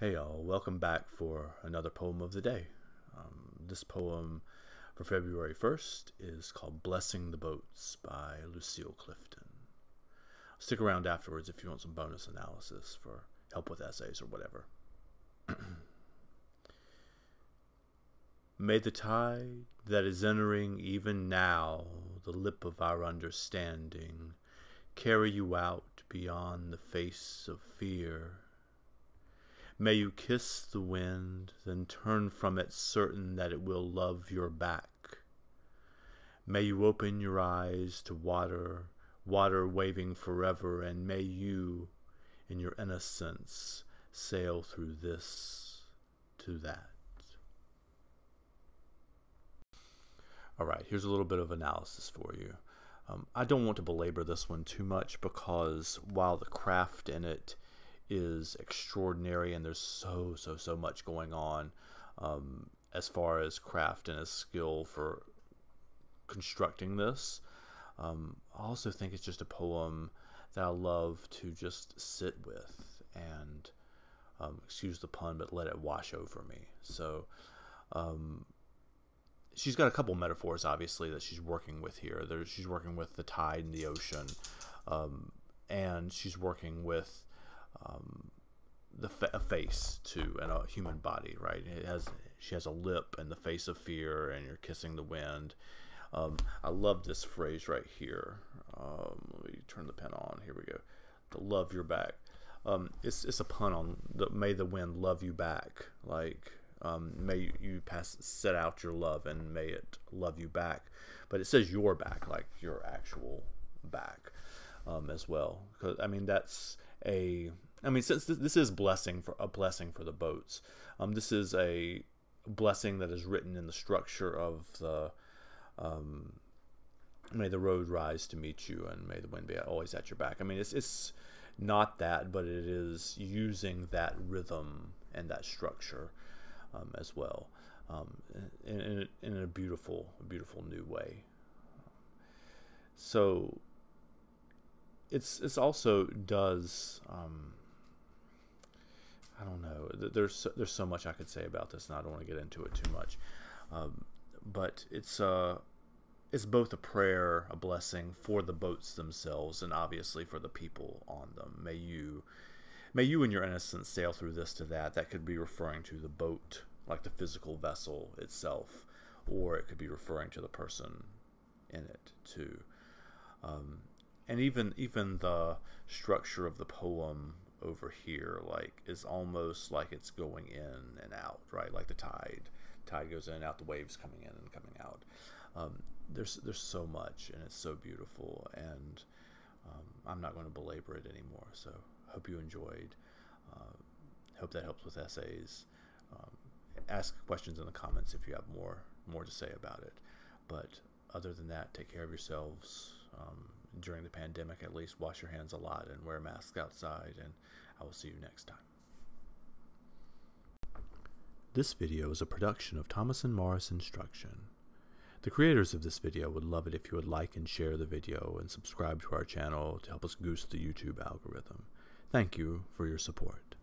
Hey y'all, welcome back for another poem of the day. Um, this poem for February 1st is called Blessing the Boats by Lucille Clifton. Stick around afterwards if you want some bonus analysis for help with essays or whatever. May the tide that is entering even now the lip of our understanding carry you out beyond the face of fear May you kiss the wind, then turn from it certain that it will love your back. May you open your eyes to water, water waving forever, and may you, in your innocence, sail through this to that. All right, here's a little bit of analysis for you. Um, I don't want to belabor this one too much because while the craft in it is extraordinary, and there's so so so much going on um, as far as craft and as skill for constructing this. Um, I also think it's just a poem that I love to just sit with and um, excuse the pun, but let it wash over me. So um, she's got a couple metaphors, obviously, that she's working with here. There, she's working with the tide and the ocean, um, and she's working with um, the fa- a face to and a human body, right? It has she has a lip and the face of fear, and you're kissing the wind. Um, I love this phrase right here. Um, let me turn the pen on. Here we go. To love your back. Um, it's it's a pun on the may the wind love you back. Like um, may you pass set out your love and may it love you back. But it says your back, like your actual back, um, as well. Because I mean that's a I mean, since this is blessing for a blessing for the boats, um, this is a blessing that is written in the structure of the um, may the road rise to meet you and may the wind be always at your back. I mean, it's it's not that, but it is using that rhythm and that structure um, as well um, in, in, in, a beautiful, beautiful new way. So it's it's also does um, I don't know. There's there's so much I could say about this, and I don't want to get into it too much. Um, but it's uh, it's both a prayer, a blessing for the boats themselves, and obviously for the people on them. May you, may you in your innocence sail through this to that. That could be referring to the boat, like the physical vessel itself, or it could be referring to the person in it too. Um, and even even the structure of the poem over here like is almost like it's going in and out right? Like the tide tide goes in and out the waves coming in and coming out. Um, there's there's so much and it's so beautiful and um, I'm not going to belabor it anymore. So hope you enjoyed. Uh, hope that helps with essays. Um, ask questions in the comments if you have more more to say about it. But other than that take care of yourselves um, during the pandemic at least wash your hands a lot and wear masks outside and I will see you next time. This video is a production of Thomasson Morris Instruction. The creators of this video would love it if you would like and share the video and subscribe to our channel to help us goose the YouTube algorithm. Thank you for your support.